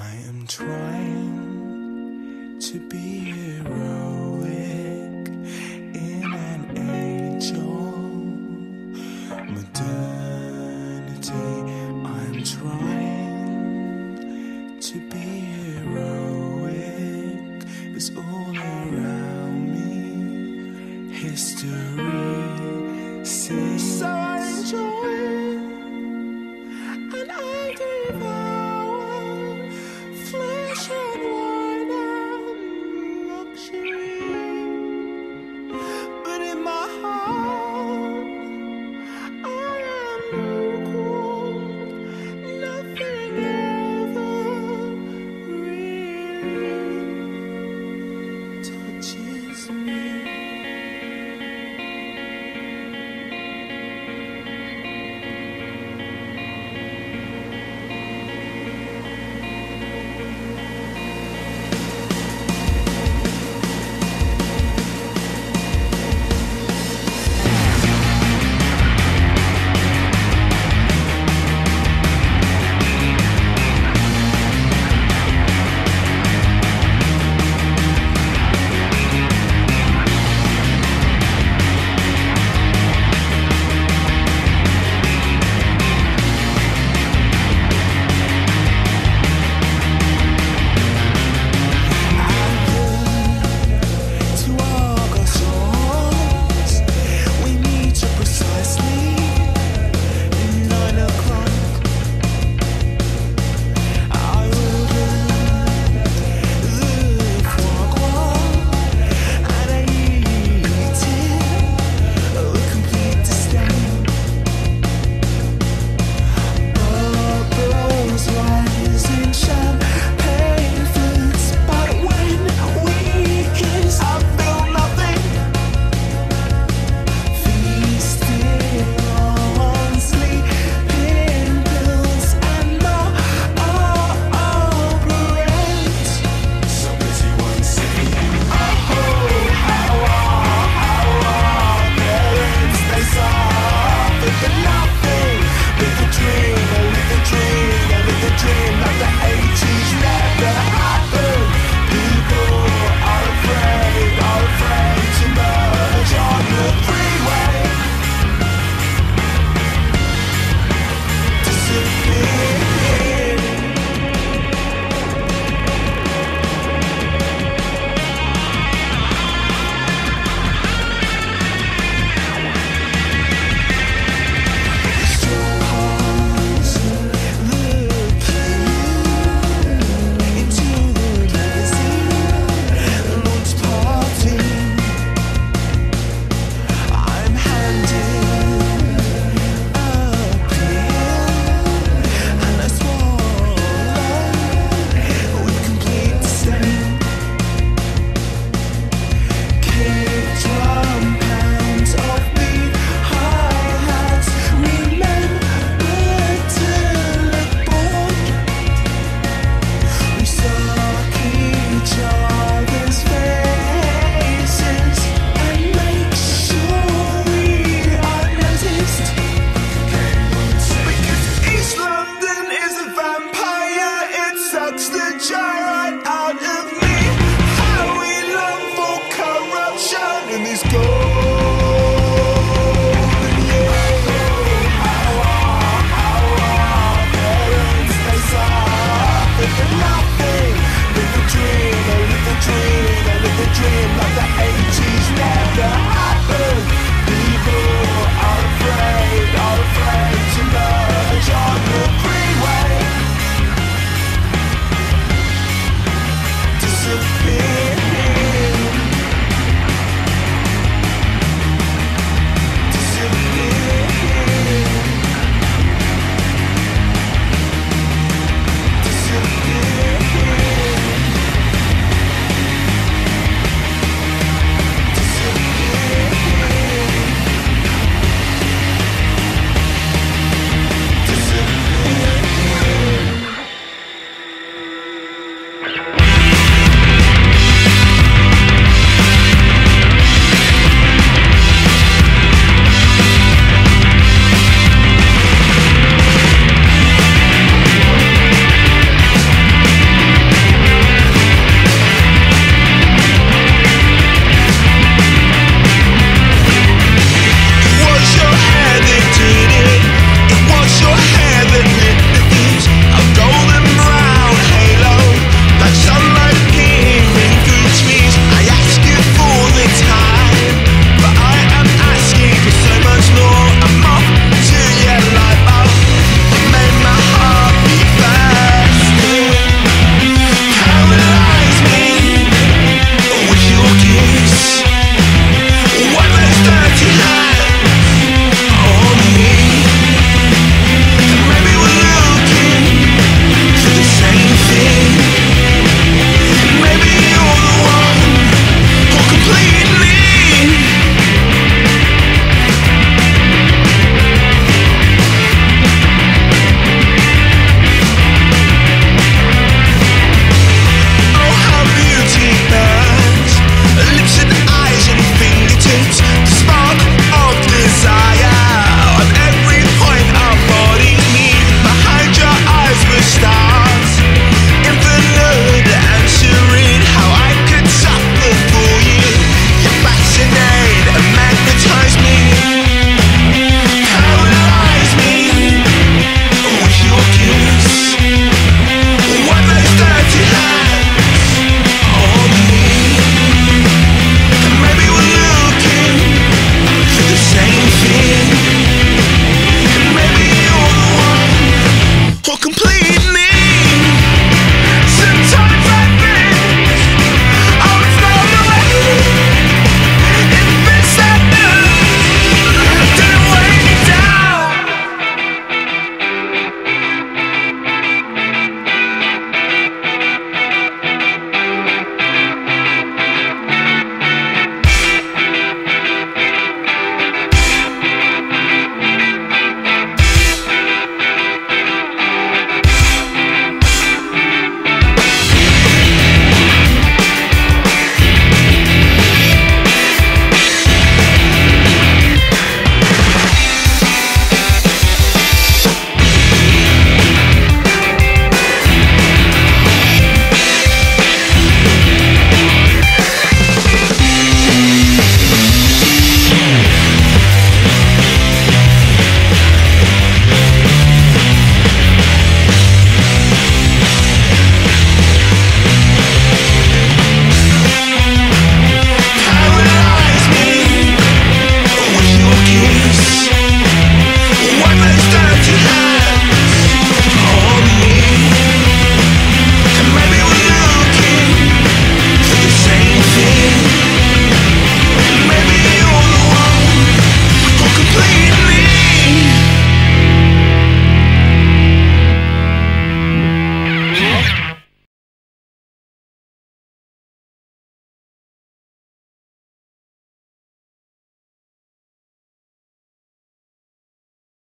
I am trying to be heroic in an angel modernity. I'm trying to be heroic. It's all around me. History. says. so I enjoy and I divide.